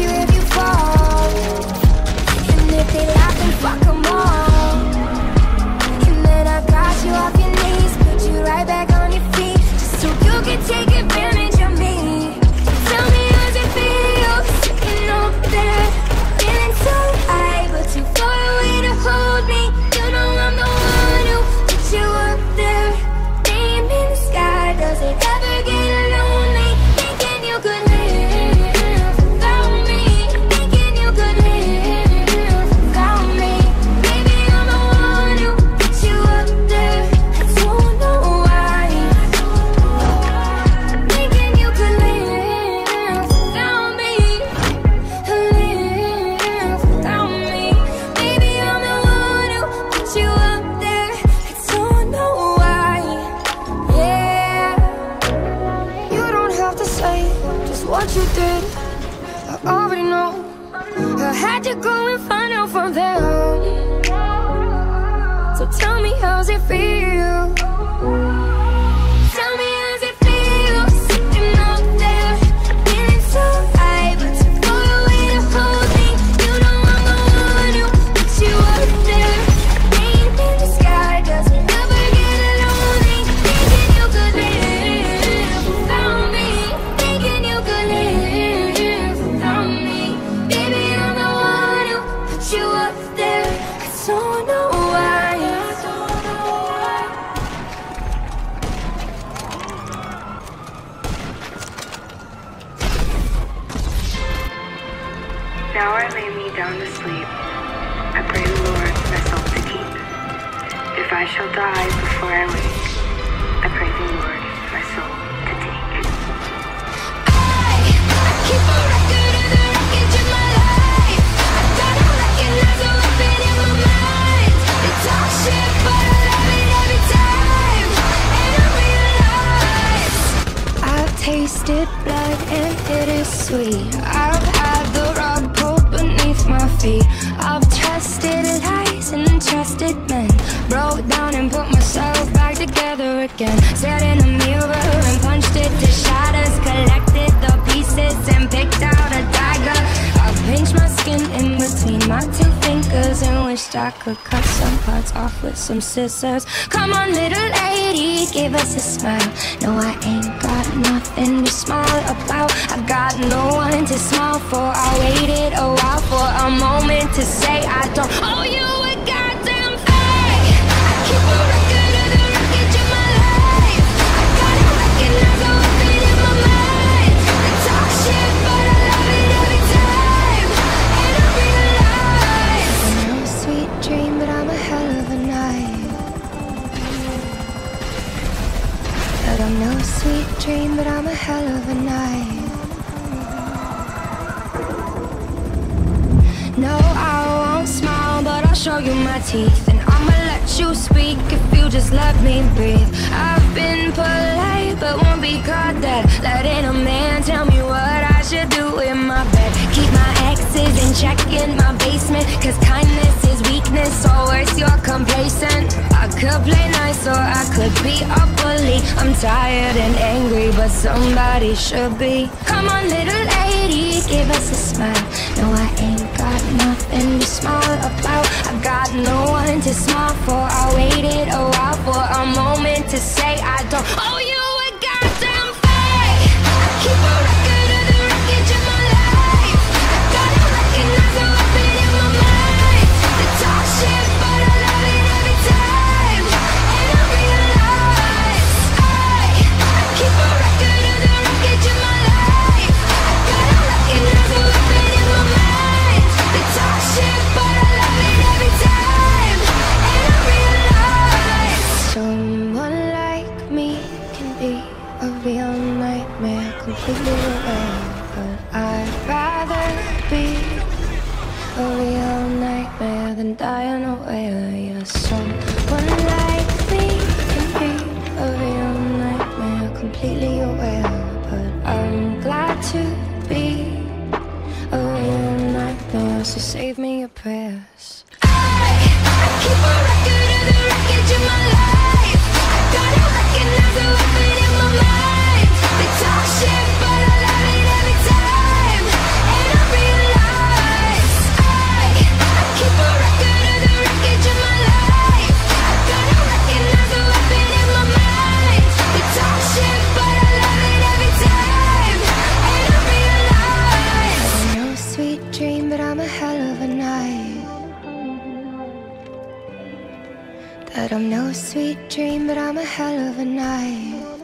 you if I had Now I lay me down to sleep. I pray the Lord my soul to keep. If I shall die before I wake, I pray the Lord my soul to take. Keep a record of the wreckage of my life. I the weapon in my mind. Shit, but I love it every time. And I I've tasted blood and it is sweet. I've my feet. I've trusted lies and trusted men. Broke down and put myself back together again. Stared in the mirror and punched it to shatters. Collected the pieces and picked out a dagger. I pinched my skin in between my two fingers and wished I could cut some parts off with some scissors. Come on, little lady, give us a smile. No, I ain't got nothing to smile about. I got no one to smile for. I waited a while for a moment to say I don't owe you hell of a night. No, I won't smile, but I'll show you my teeth. And I'ma let you speak if you just let me breathe. I've been polite, but won't be caught dead. Letting a man tell me what I should do in my bed. Keep my exes in check in my basement, cause kindness is weakness, or worse, you're complacent could play nice or I could be a bully I'm tired and angry, but somebody should be. Come on, little lady, give us a smile. No, I ain't got nothing to smile about. I got no one to smile for. I waited a while for a moment to say I don't owe you I don't know, sweet dream, but I'm a hell of a night.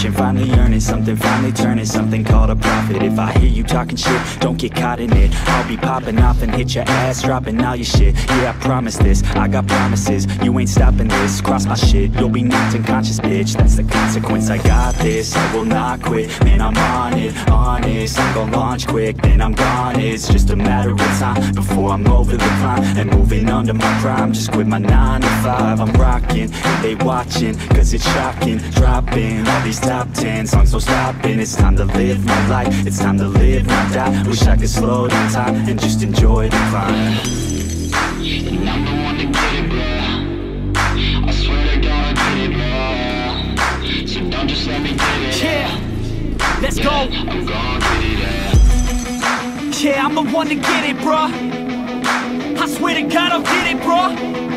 searching, finally earning something, finally turning something called a profit. If I hear you talking shit, don't get caught in it. I'll be popping off and hit your ass, dropping all your shit. Yeah, I promise this, I got promises, you ain't stopping this. Cross my shit, you'll be knocked unconscious, bitch. That's the consequence. I got this, I will not quit. Man, I'm on it, honest. I'm gonna launch quick, then I'm gone. It's just a matter of time before I'm over the climb and moving under my prime. Just quit my nine to five. I'm rocking, they watching, cause it's shocking. Dropping all these top ten songs, no stopping. It's time to live my life, it's time to live, not die. Wish I could slow down time and just enjoy the climb. And I'm the one to get it, bro. I swear to God, I get it, bro. So don't just let me get it. Yeah, let's go. I'm gon' get it, yeah. Yeah, I'm the one to get it, bruh. I swear to God, I'll get it, bruh.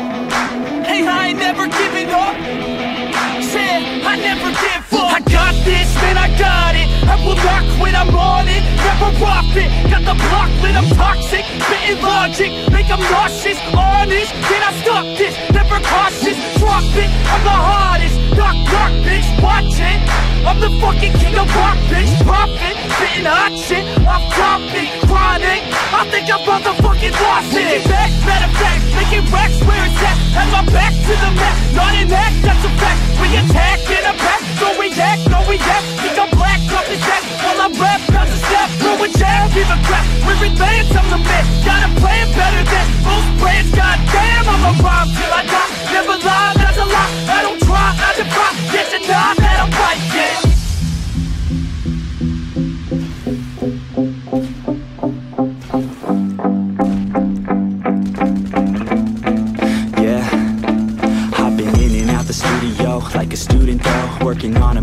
Hey, I ain't never giving up. Said I never give up. I got this, Never off it. Got the block lit, I'm toxic. Spitting logic, make them nauseous. Honest, can I stop this? Never cautious, drop it. I'm the hardest. Knock, knock, bitch, watch it. I'm the fucking king of rock, bitch. Profit, spitting hot shit. Off topic, chronic. I think I'm motherfucking lost it. Making back, matter of making racks where it's at. Have my back to the mat, not an act, that's a fact. We attack in a pack, no react, no react. Think I'm black, the I've been in step Through a crap We're I'm the man Got a plan better than most Goddamn, I'm a rhyme till I die. Never lie, that's a lie. I don't try, I defy Yes, and I, that I'm right, yeah. Like a student though, working on a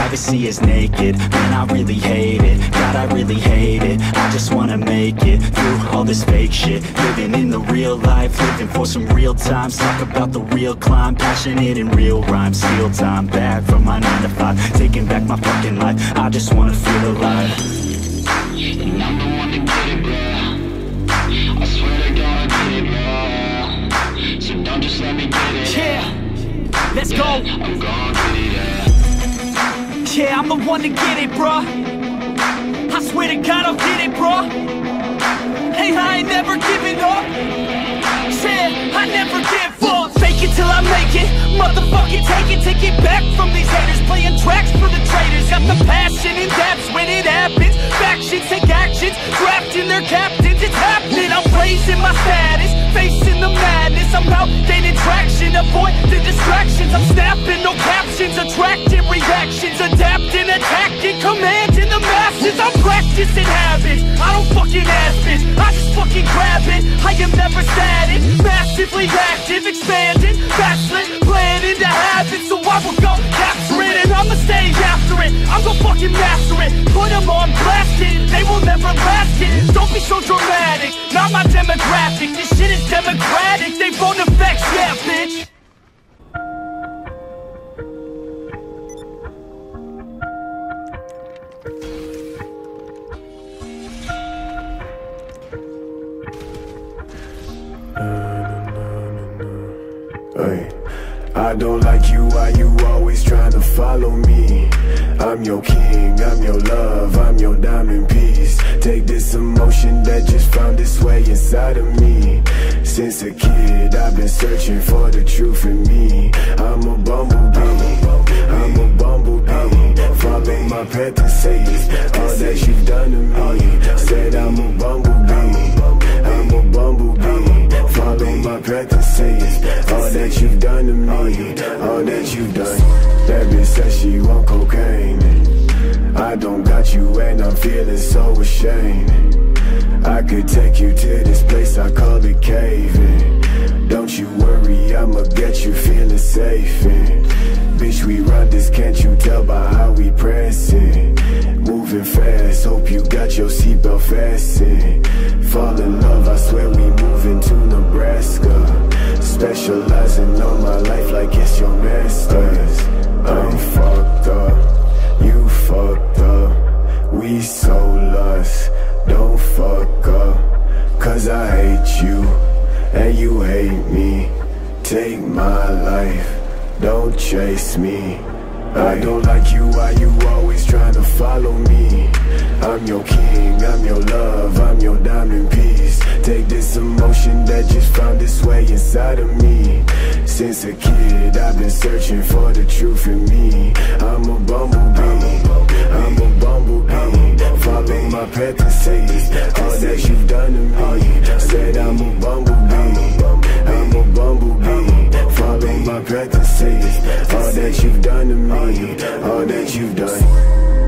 Privacy is naked, man I really hate it. God I really hate it. I just wanna make it through all this fake shit. Living in the real life, living for some real times. Talk about the real climb, passionate in real rhymes. Steal time back from my 9 to 5 Taking back my fucking life, I just wanna feel alive. And I'm the one to get it, bro. I swear to God, I get it, bro. So don't just let me get it. Yeah, let's go. I'm gon' get it, yeah. I'm the one to get it, bruh. I swear to God, I'll get it, bruh. Hey, I ain't never giving up. Yeah, I never give up. Fake it till I make it. Motherfucking take it, take it back from these haters. Playing tracks for the traitors. Got the passion and that's when it happens. Factions take actions, drafting their captains. It's happening. I'm raising my status, facing the madness. I'm out gaining traction, avoid the distractions. I'm snapping, no captions, attracting reactions, adapting, attacking, commanding the masses. I'm practicing habits. I don't fucking ask this. I just fucking grab it. I am never static, massively active, expanding, backslid, planning to happen. So I will go capture it and I'ma stay after it. I'm gonna fucking master it. Put them on blast it. They will never last it. Don't be so dramatic. Not my demographic. This shit is democratic. They phone effects, yeah, bitch. Hey, I don't like you, why you always trying to follow me? I'm your king, I'm your love, I'm your diamond piece. Take this emotion that just found its way inside of me. Since a kid, I've been searching for the truth in me. I'm a bumblebee, I'm a bumblebee. Follow my say all that you've done to me. Said I'm a bumblebee, I'm a bumblebee. Follow my say all that you've done to me, all that you've done. That bitch said she want cocaine. I don't got you and I'm feeling so ashamed. I could take you to this place I call it caving. Don't you worry, I'ma get you feeling safe. And bitch, we run this, can't you tell by how we pressing? Moving fast, hope you got your seatbelt fastened. Fall in love, I swear we moving to Nebraska. Specializing on my life like it's your masters. I'm fucked up, you fucked up. We so lost, don't fuck up. Cause I hate you, and you hate me. Take my life, don't chase me. I don't like you, why you always trying to follow me? I'm your king, I'm your love, I'm your diamond piece. Take this emotion that just found its way inside of me. Since a kid, I've been searching for the truth in me. I'm a bumblebee, I'm a bumblebee. Follow my say all that you've done to me. Said I'm a bumblebee, I'm a bumblebee. Follow my say all that you've done to me, all that you've done.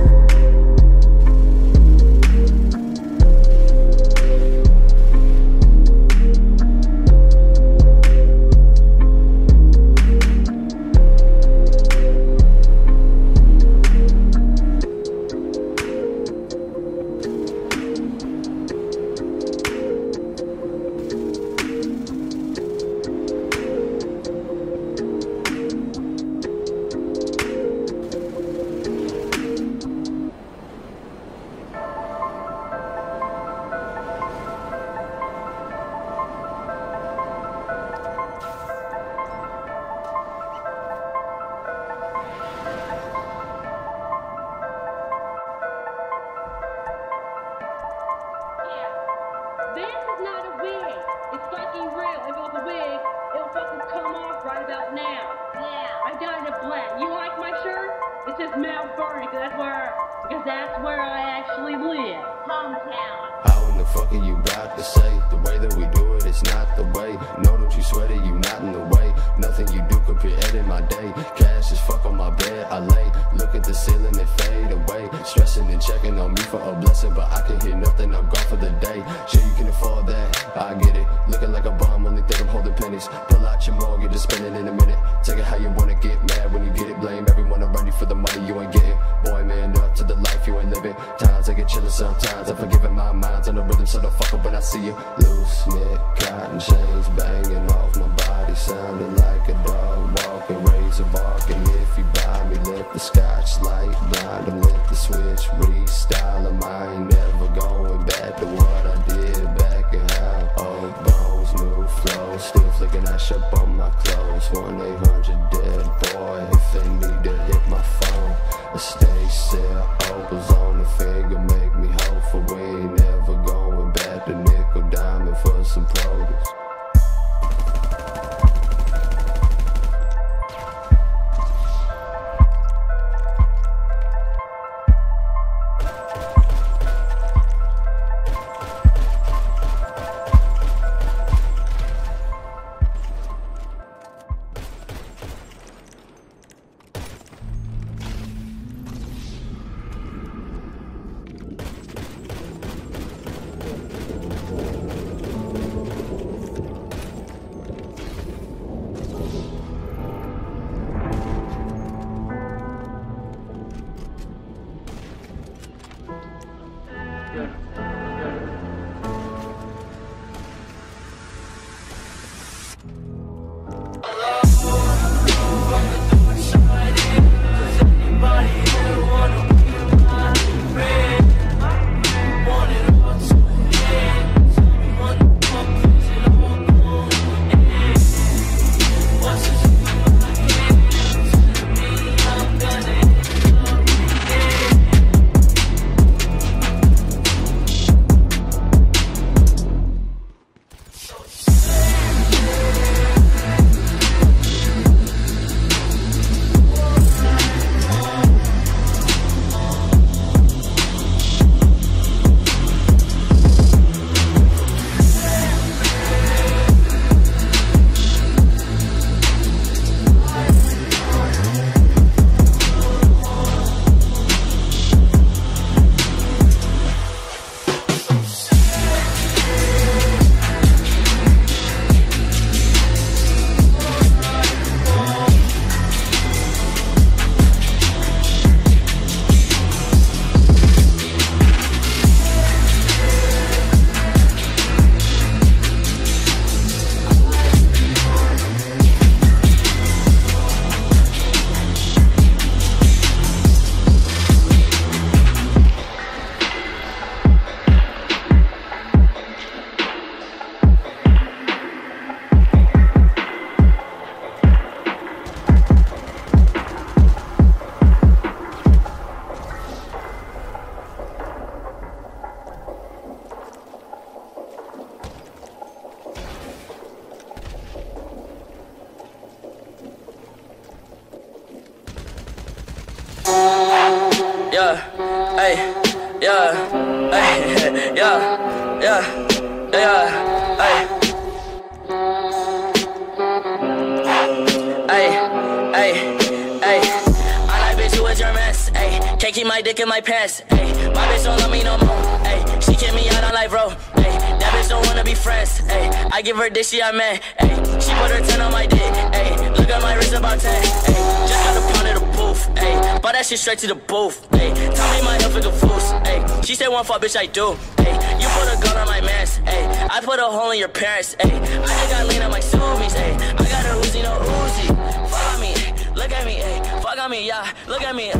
Pull out your mortgage, just spend it in a minute. Take it how you wanna get mad when you get it. Blame everyone around you for the money you ain't getting. Boy, man, up to the life you ain't living. Times I get chillin' sometimes. I'm forgiving my mind's on the rhythm, so don't fuck up when I see you. Loose knit, cotton chains banging off my body, sounding like a dog walking, razor barking. If you buy me, let the scotch light blind him, let the switch restyle. I ain't never going back to what I did still flicking ash up on my clothes. 1 800 dead boy, if they need to hit my phone. I stay still, opals on the finger, make me hopeful. We ain't never going back to nickel diamond for some produce. Keep my dick in my pants. Hey, my bitch don't love me no more. Hey, she kick me out on life, bro. Hey, that bitch don't wanna be friends. Hey, I give her dick, she I man. Hey, she put her 10 on my dick. Hey, look at my wrist about 10. Hey, just got a pound of the booth. Hey, bought that shit straight to the booth. Hey, tell me my health is a fool. Hey, she said one fuck, bitch, I do. Hey, you put a gun on my mask. Hey, I put a hole in your parents. Hey, I just got lean on my zoomies. Hey, I got a Uzi, no Uzi. Fuck on me, look at me. Hey, fuck on me, yeah. Look at me,